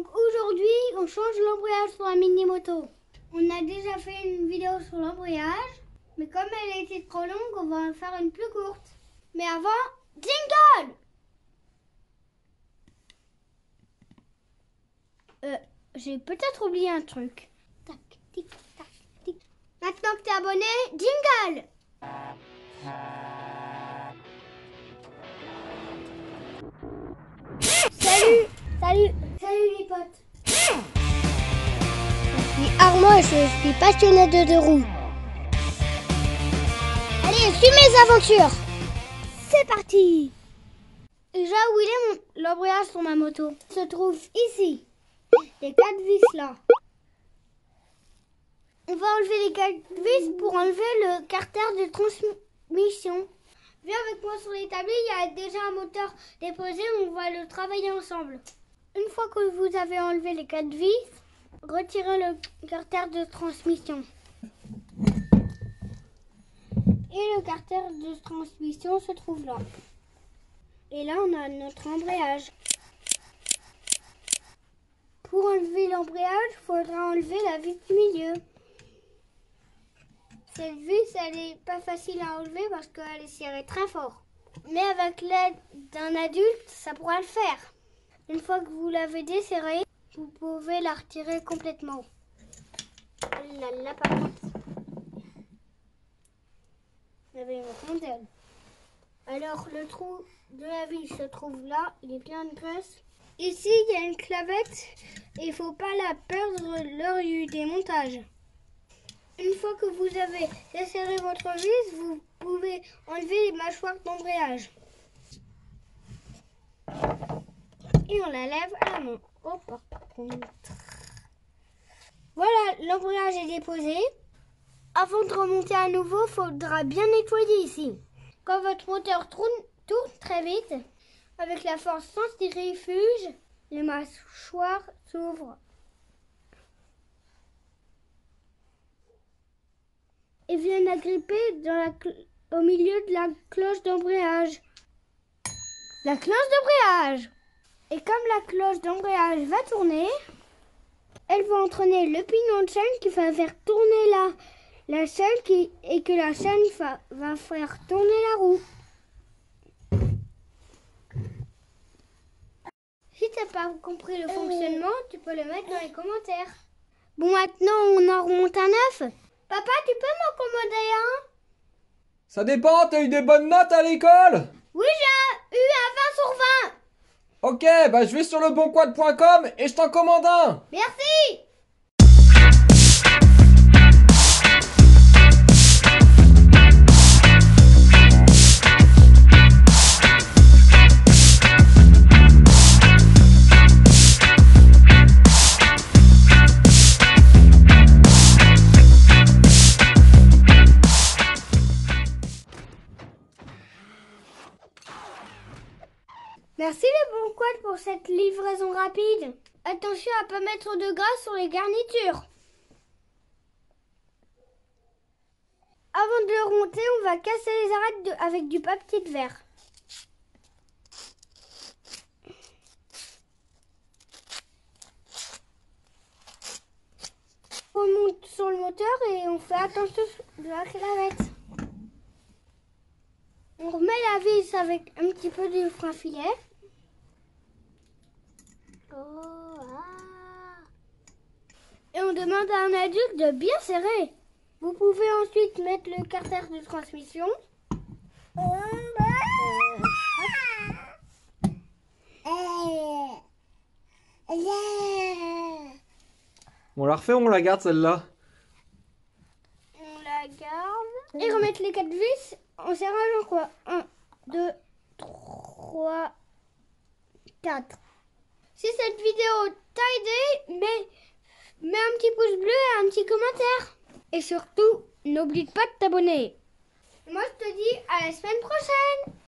Donc aujourd'hui, on change l'embrayage sur la mini-moto. On a déjà fait une vidéo sur l'embrayage, mais comme elle a été trop longue, on va en faire une plus courte. Mais avant, jingle Euh, j'ai peut-être oublié un truc. Tac, tic, tac, tic. Maintenant que t'es abonné, jingle Salut Salut Je suis Armand je suis passionné de deux roues. Allez, suis mes aventures C'est parti Déjà, où il est l'embrayage sur ma moto? Se trouve ici. Les quatre vis là. On va enlever les quatre vis pour enlever le carter de transmission. Viens avec moi sur l'établi, il y a déjà un moteur déposé, on va le travailler ensemble. Une fois que vous avez enlevé les quatre vis, retirez le carter de transmission. Et le carter de transmission se trouve là. Et là, on a notre embrayage. Pour enlever l'embrayage, il faudra enlever la vis du milieu. Cette vis, elle n'est pas facile à enlever parce qu'elle est serrée très fort. Mais avec l'aide d'un adulte, ça pourra le faire. Une fois que vous l'avez desserrée, vous pouvez la retirer complètement. Là, là, par contre. Vous avez une rondelle. Alors, le trou de la vis se trouve là, il est plein de graisse. Ici, il y a une clavette et il faut pas la perdre lors du démontage. Une fois que vous avez desserré votre vis, vous pouvez enlever les mâchoires d'embrayage. Et on la lève à la main. Oh, par contre. Voilà, l'embrayage est déposé. Avant de remonter à nouveau, il faudra bien nettoyer ici. Quand votre moteur tourne, très vite, avec la force centrifuge, les mâchoires s'ouvrent. Et viennent agripper au milieu de la cloche d'embrayage. La cloche d'embrayage Et comme la cloche d'embrayage va tourner, elle va entraîner le pignon de chaîne qui va faire tourner la, la chaîne qui, et que la chaîne va, va faire tourner la roue. Si t'as pas compris le fonctionnement, tu peux le mettre dans les commentaires. Bon, maintenant on en remonte à neuf. Papa, tu peux m'en commander un Ça dépend, t'as eu des bonnes notes à l'école? Oui, j'ai eu un 20 sur 20. Ok, bah je vais sur le bonquad.com et je t'en commande un Merci. Merci les bons quads pour cette livraison rapide. Attention à pas mettre de gras sur les garnitures. Avant de le remonter, on va casser les arêtes avec du papier de verre. On monte sur le moteur et on fait attention de la clavette. On remet la vis avec un petit peu de frein filet. Oh, ah. Et on demande à un adulte de bien serrer. Vous pouvez ensuite mettre le carter de transmission. On la refait ou on la garde celle-là? On la garde. Et remettre les quatre vis en serrage en quoi? 1, 2, 3, 4. Si cette vidéo t'a aidé, mets, mets un petit pouce bleu et un petit commentaire. Et surtout, n'oublie pas de t'abonner. Moi, je te dis à la semaine prochaine.